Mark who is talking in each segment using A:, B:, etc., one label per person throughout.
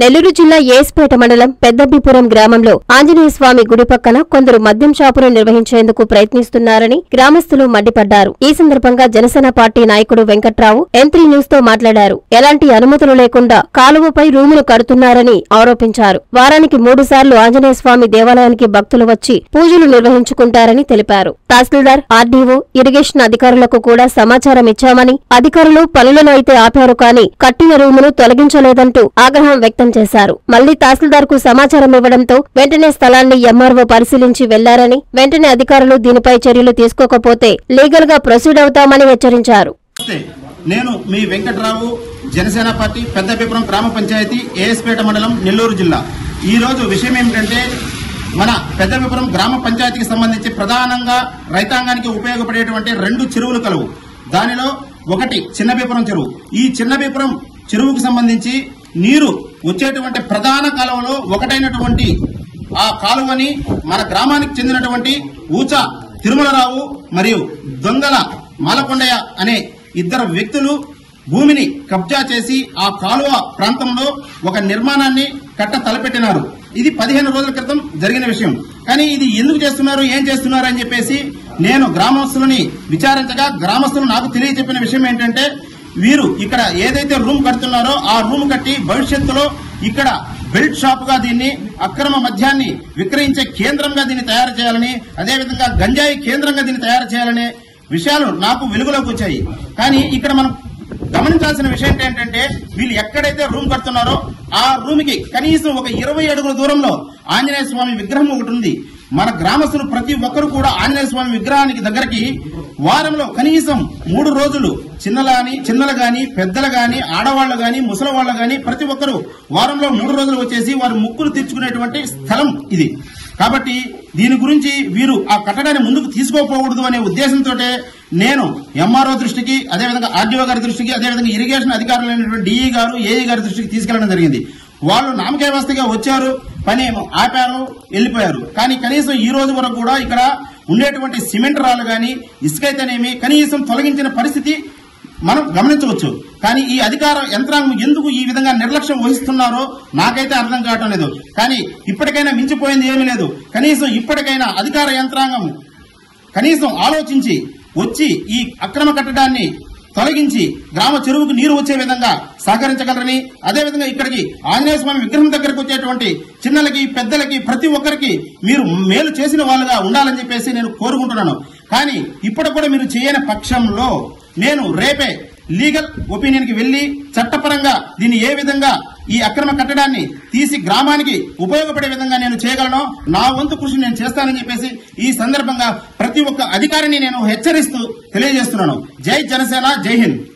A: నెల్లూరు జిల్లా ఏస్పేట మండలం పెద్దబ్బిపురం గ్రామంలో ఆంజనేయ స్వామి గుడి పక్కన కొందరు మద్యం షాపును నిర్వహించేందుకు ప్రయత్నిస్తున్నారని గ్రామస్తులు మండిపడ్డారు. ఈ సందర్భంగా జనసేన పార్టీ నాయకుడు వెంకట్రావు ఎంత్రీ న్యూస్తో మాట్లాడారు. ఎలాంటి అనుమతులు లేకుండా కాలువపై రూములు కడుతున్నారని ఆరోపించారు. వారానికి మూడు సార్లు ఆంజనేయ స్వామి దేవాలయానికి భక్తులు వచ్చి పూజలు నిర్వహించుకుంటారని తెలిపారు. తహసీల్దార్ ఆర్డీఓ ఇరిగేషన్ అధికారులకు కూడా సమాచారం ఇచ్చామని అధికారులు పనులను అయితే ఆపారు కానీ కట్టిన రూమును తొలగించలేదంటూ ఆగ్రహం వ్యక్తం చేశారు. మళ్ళీ తహసీల్దార్కు సమాచారం ఇవ్వడంతో వెంటనే స్థలాన్ని ఎంఆర్ఓ పరిశీలించి వెళ్ళారని వెంటనే అధికారులు దీనిపై చర్యలు తీసుకోకపోతే లీగల్గా ప్రొసీడ్ అవుతామని హెచ్చరించారు.
B: నేను మీ వెంకట్రావు జనసేన పార్టీ పెద్దపీపురం గ్రామ పంచాయతీ ఏఎస్పేట మండలం నెల్లూరు జిల్లా. ఈ రోజు విషయం ఏమిటంటే మన పెద్దపీపురం గ్రామ పంచాయతీకి సంబంధించి ప్రధానంగా రైతాంగానికి ఉపయోగపడేటువంటి రెండు చెరువులు కలవు. దానిలో ఒకటి చిన్నబిపురం చెరువు. ఈ చిన్నబిపురం చెరువుకు సంబంధించి నీరు వచ్చేటువంటి ప్రధాన కాలువలో ఒకటైనటువంటి ఆ కాలువని మన గ్రామానికి చెందినటువంటి ఊచ తిరుమలరావు మరియు దొంగల మాలకొండయ్య అనే ఇద్దరు వ్యక్తులు భూమిని కబ్జా చేసి ఆ కాలువ ప్రాంతంలో ఒక నిర్మాణాన్ని కట్ట తలపెట్టినారు. ఇది పదిహేను రోజుల క్రితం జరిగిన విషయం. కానీ ఇది ఎందుకు చేస్తున్నారు ఏం చేస్తున్నారు అని చెప్పేసి నేను గ్రామస్తులని విచారించగా గ్రామస్తులు నాకు తెలియజెప్పిన విషయం ఏంటంటే వీరు ఇక్కడ ఏదైతే రూమ్ కడుతున్నారో ఆ రూమ్ కట్టి భవిష్యత్తులో ఇక్కడ బెల్ట్ షాప్గా దీన్ని అక్రమ మద్యాన్ని విక్రయించే కేంద్రంగా దీన్ని తయారు చేయాలని అదేవిధంగా గంజాయి కేంద్రంగా దీన్ని తయారు చేయాలనే విషయాలు నాకు వెలుగులోకి వచ్చాయి. కానీ ఇక్కడ మనం గమనించాల్సిన విషయం ఏంటంటే వీళ్ళు ఎక్కడైతే రూమ్ కడుతున్నారో ఆ రూమ్కి కనీసం ఒక ఇరవై అడుగుల దూరంలో ఆంజనేయ స్వామి విగ్రహం ఒకటి ఉంది. మన గ్రామస్తులు ప్రతి ఒక్కరు కూడా ఆంజనేయ స్వామి విగ్రహానికి దగ్గరికి వారంలో కనీసం మూడు రోజులు చిన్నలాని చిన్నలు గాని పెద్దలు గాని ఆడవాళ్ళు గాని ముసలి వాళ్ళు గాని ప్రతి ఒక్కరూ వారంలో మూడు రోజులు వచ్చేసి వారు ముక్కులు తీర్చుకునేటువంటి స్థలం ఇది. కాబట్టి దీని గురించి వీరు ఆ కట్టడాన్ని ముందుకు తీసుకోకూడదు అనే ఉద్దేశంతో నేను ఎంఆర్ఓ దృష్టికి అదేవిధంగా ఆర్డీఓ గారి దృష్టికి అదేవిధంగా ఇరిగేషన్ అధికారులైనటువంటి డిఈ గారు ఏఈ గారి దృష్టికి తీసుకెళ్ళడం జరిగింది. వాళ్ళు నామకే వ్యవస్థగా వచ్చారు పని ఏమో ఆపారు వెళ్ళిపోయారు. కానీ కనీసం ఈ రోజు వరకు కూడా ఇక్కడ ఉండేటువంటి సిమెంట్ రాళ్ళు కానీ ఇసుక అయితేనేమి కనీసం తొలగించిన పరిస్థితి మనం గమనించవచ్చు. కానీ ఈ అధికార యంత్రాంగం ఎందుకు ఈ విధంగా నిర్లక్ష్యం వహిస్తున్నారో నాకైతే అర్థం కావటం లేదు. కానీ ఇప్పటికైనా మించిపోయింది ఏమీ లేదు. కనీసం ఇప్పటికైనా అధికార యంత్రాంగం కనీసం ఆలోచించి వచ్చి ఈ అక్రమ కట్టడాన్ని తొలగించి గ్రామ చెరువుకు నీరు వచ్చే విధంగా సహకరించగలరని అదేవిధంగా ఇక్కడికి ఆంజనేయ స్వామి విగ్రహం దగ్గరకు వచ్చేటువంటి చిన్నలకి పెద్దలకి ప్రతి ఒక్కరికి మీరు మేలు చేసిన వాళ్ళుగా ఉండాలని చెప్పేసి నేను కోరుకుంటున్నాను. కానీ ఇప్పుడు కూడా మీరు చేయని పక్షంలో నేను రేపే లీగల్ ఒపీనియన్కి వెళ్ళి చట్టపరంగా దీన్ని ఏ విధంగా ఈ అక్రమ కట్టడాన్ని తీసి గ్రామానికి ఉపయోగపడే విధంగా నేను చేయగలను నా వంతు కృషి నేను చేస్తానని చెప్పేసి ఈ సందర్భంగా ప్రతి ఒక్క అధికారిని నేను హెచ్చరిస్తూ తెలియజేస్తున్నాను. జై జనసేన జై హింద్.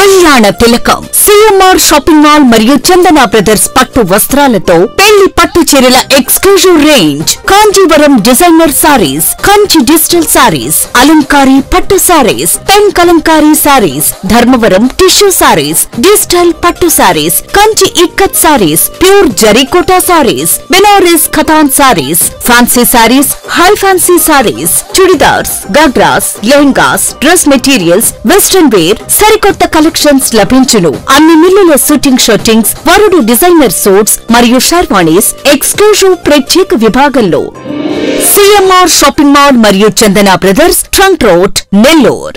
C: కళ్యాణ తిలకం సిఎంఆర్ షాపింగ్ మాల్ మరియు చందన బ్రదర్స్ పట్టు వస్త్రాలతో పెళ్ళి పట్టు చీరల exclusive range Kanjeevaram designer saris Kanchi digital saris అలంకారీ పట్టు saris pen Kalamkari saris Dharmavaram tissue saris digital పట్టు saris Kanchi ikkat saris pure Zarikota saris Banaras Katan saris fancy saris high fancy saris chudidars ghagras lehengas dress materials western wear సరికొత్త collections లభించును. అన్ని మిల్లుల suiting shirtings వరుడు designer suits మరియు sherwanis exclusive ప్రత్యేక విభాగంలో. CMR shopping mall మరియు Chandana brothers trunk road Nellore.